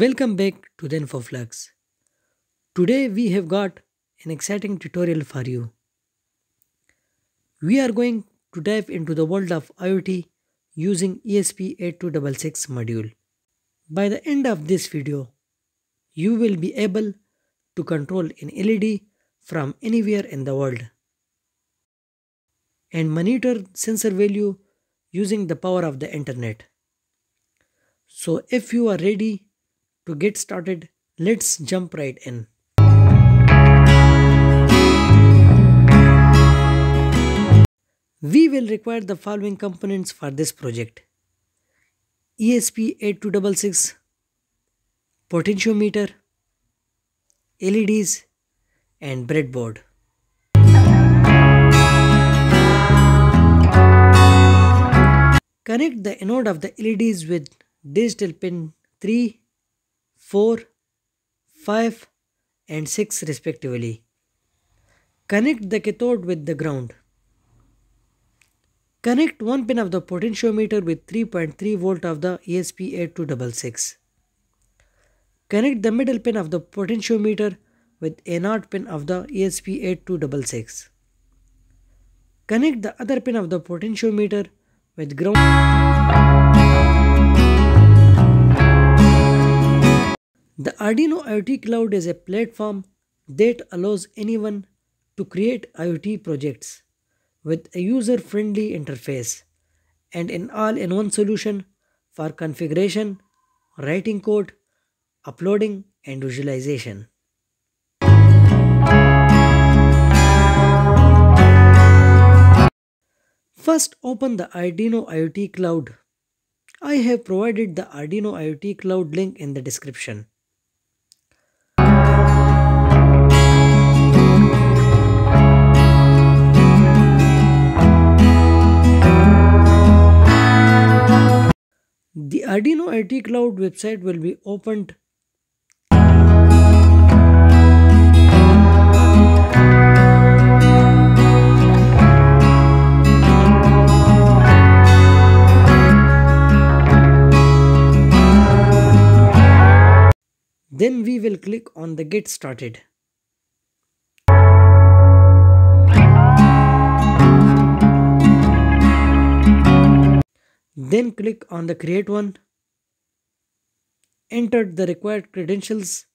Welcome back to the InfoFlux. Today we have got an exciting tutorial for you. We are going to dive into the world of IoT using ESP8266 module. By the end of this video, you will be able to control an LED from anywhere in the world and monitor sensor value using the power of the internet. So if you are ready to get started, let's jump right in. We will require the following components for this project. ESP8266 potentiometer, LEDs and breadboard. Connect the anode of the LEDs with digital pin 3, 4, 5 and 6 respectively. Connect the cathode with the ground. Connect one pin of the potentiometer with 3.3 volt of the ESP8266. Connect the middle pin of the potentiometer with A0 pin of the ESP8266. Connect the other pin of the potentiometer with ground. The Arduino IoT Cloud is a platform that allows anyone to create IoT projects with a user-friendly interface and an all-in-one solution for configuration, writing code, uploading and visualization. First open the Arduino IoT Cloud. I have provided the Arduino IoT Cloud link in the description. The Arduino IoT Cloud website will be opened Then we will click on the get started. Then click on the create one. Enter the required credentials.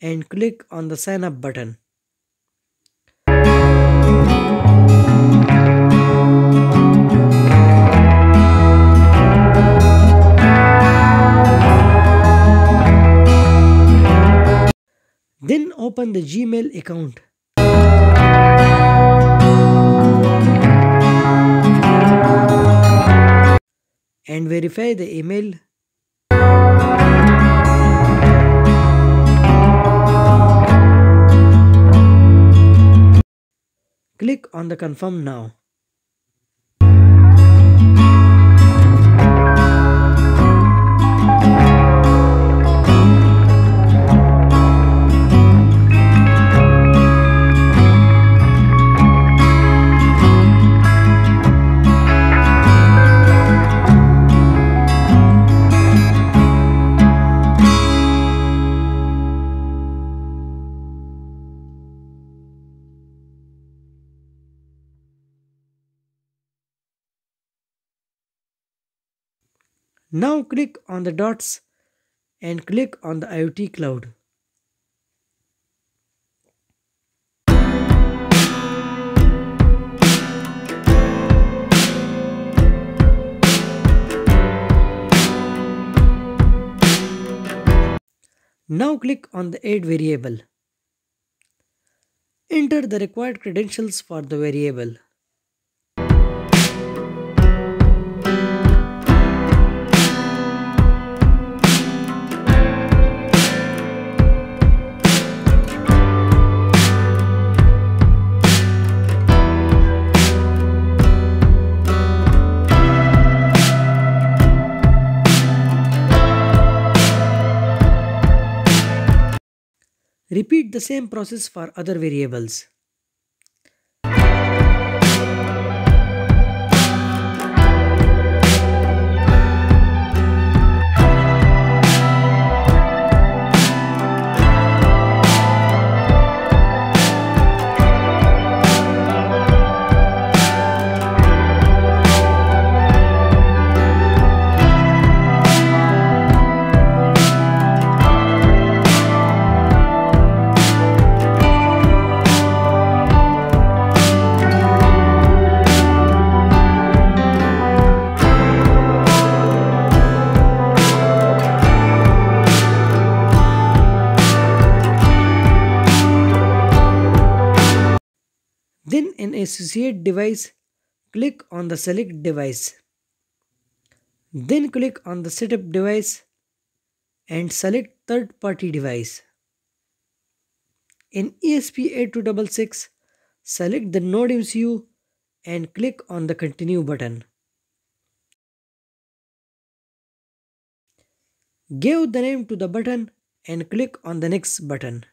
and click on the sign up button. Then open the Gmail account. And verify the email. Click on the confirm now. Now click on the dots and click on the IoT cloud. Now click on the add variable. Enter the required credentials for the variable. Repeat the same process for other variables. Then in associate device, click on the select device. Then click on the setup device and select third party device. In ESP8266, select the node MCU and click on the continue button. Give the name to the button and click on the next button.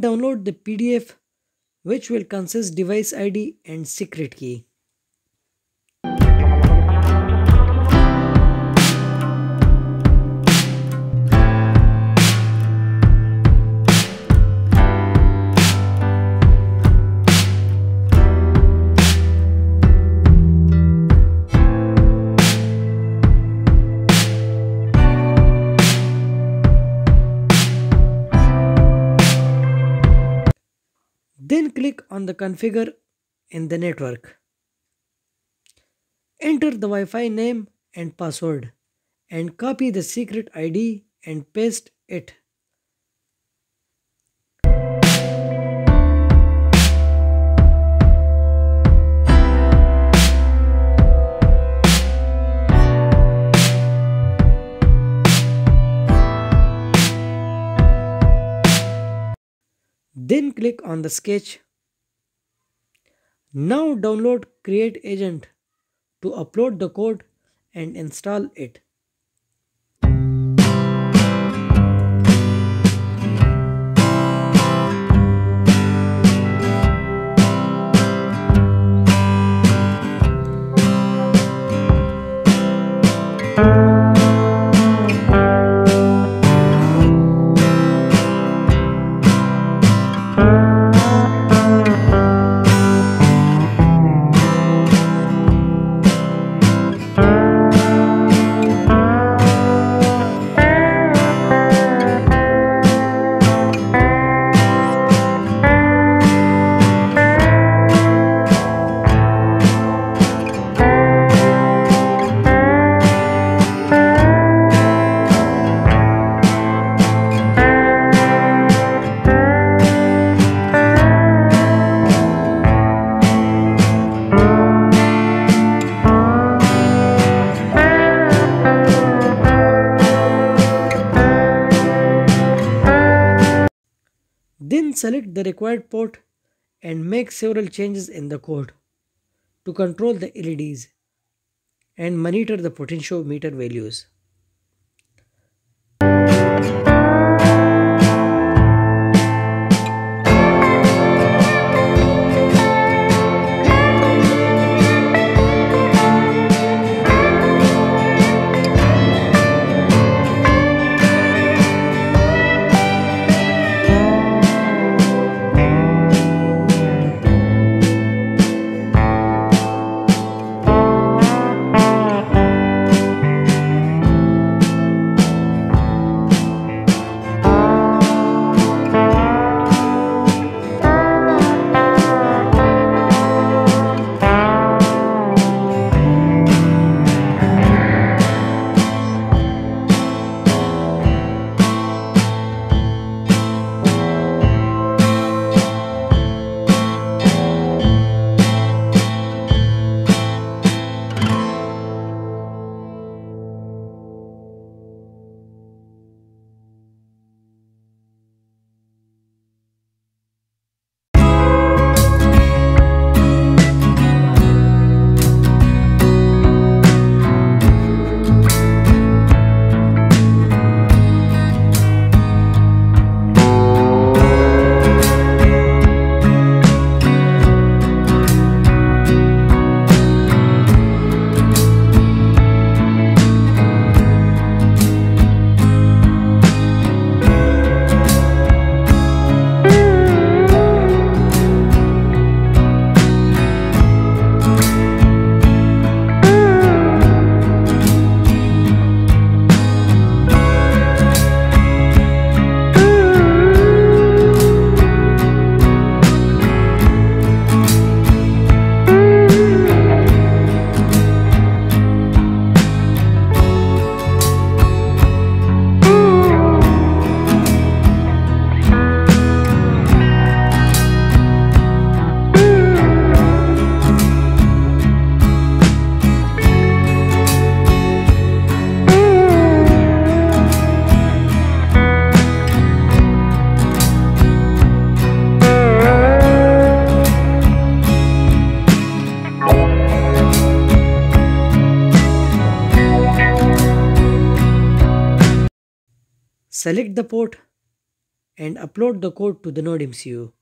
Download the PDF which will consist device ID and secret key. Then click on the configure in the network. Enter the Wi-Fi name and password and copy the secret ID and paste it. Then click on the sketch. Now download create agent to upload the code and install it. The required port and make several changes in the code to control the LEDs and monitor the potentiometer values. Select the port and upload the code to the Node MCU.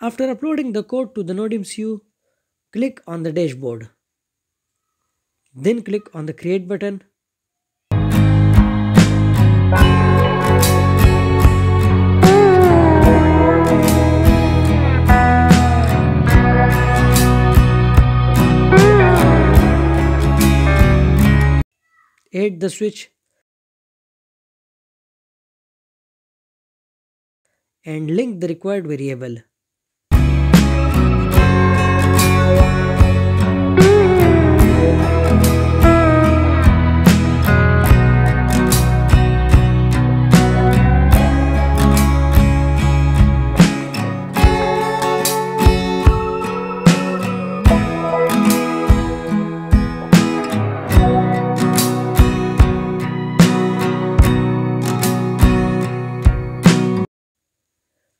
After uploading the code to the NodeMCU, click on the dashboard. Then click on the create button. Add the switch and link the required variable.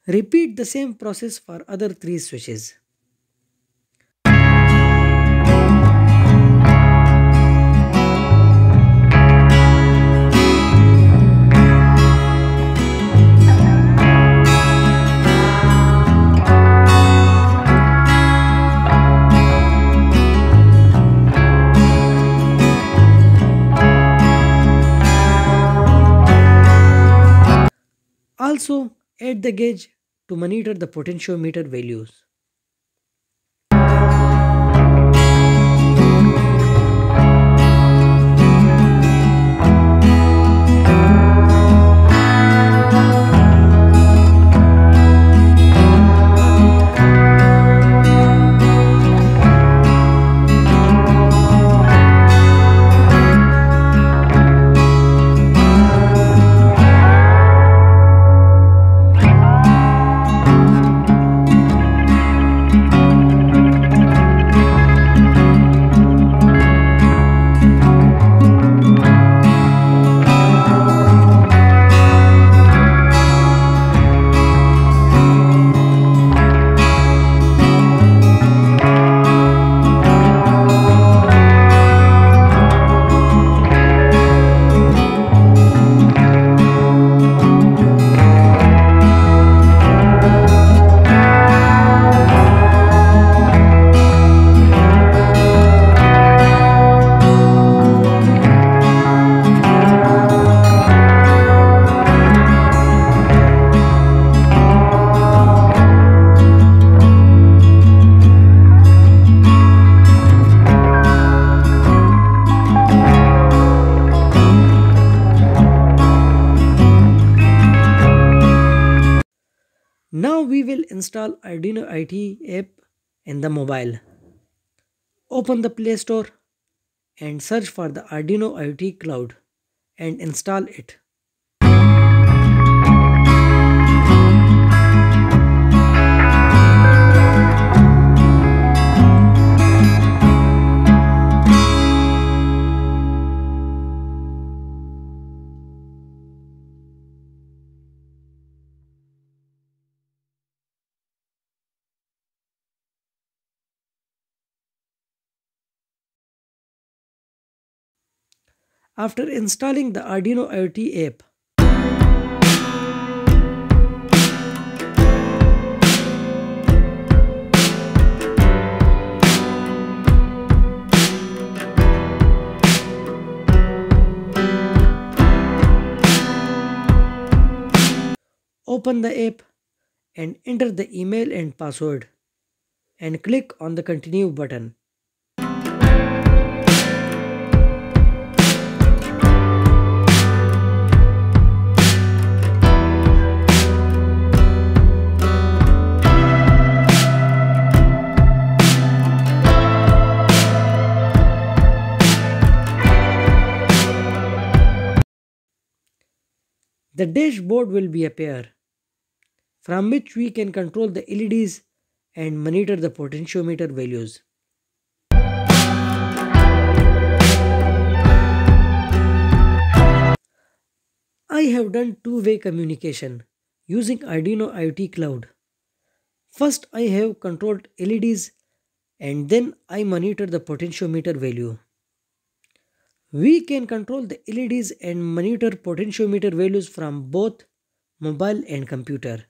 Repeat the same process for other three switches. Add the gauge to monitor the potentiometer values. Now we will install Arduino IDE app in the mobile. Open the Play Store and search for the Arduino IoT Cloud and install it. After installing the Arduino IoT app, open the app and enter the email and password and click on the continue button. The dashboard will be appear from which we can control the LEDs and monitor the potentiometer values. I have done two-way communication using Arduino IoT Cloud. First I have controlled LEDs and then I monitor the potentiometer value. We can control the LEDs and monitor potentiometer values from both mobile and computer.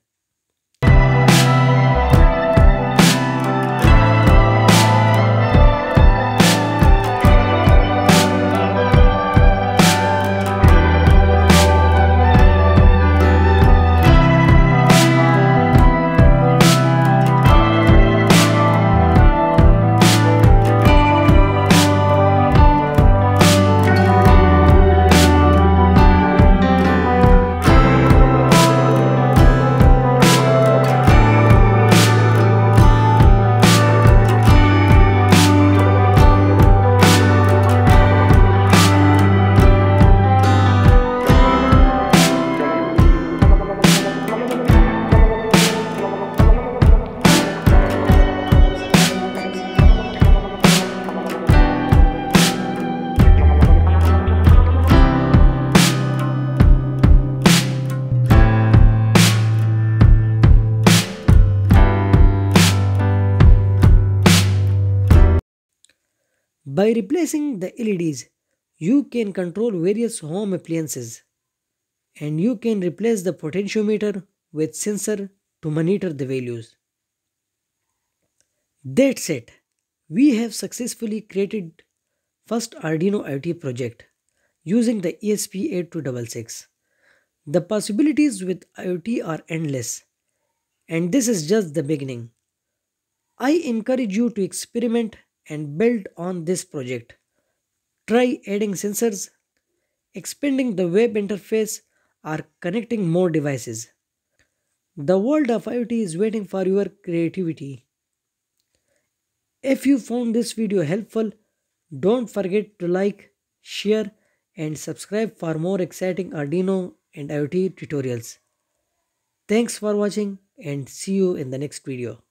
By replacing the LEDs, you can control various home appliances and you can replace the potentiometer with sensor to monitor the values. That's it. We have successfully created first Arduino IoT project using the ESP8266. The possibilities with IoT are endless and this is just the beginning. I encourage you to experiment and build on this project. Try adding sensors, expanding the web interface, or connecting more devices. The world of IoT is waiting for your creativity. If you found this video helpful, don't forget to like, share, and subscribe for more exciting Arduino and IoT tutorials. Thanks for watching and see you in the next video.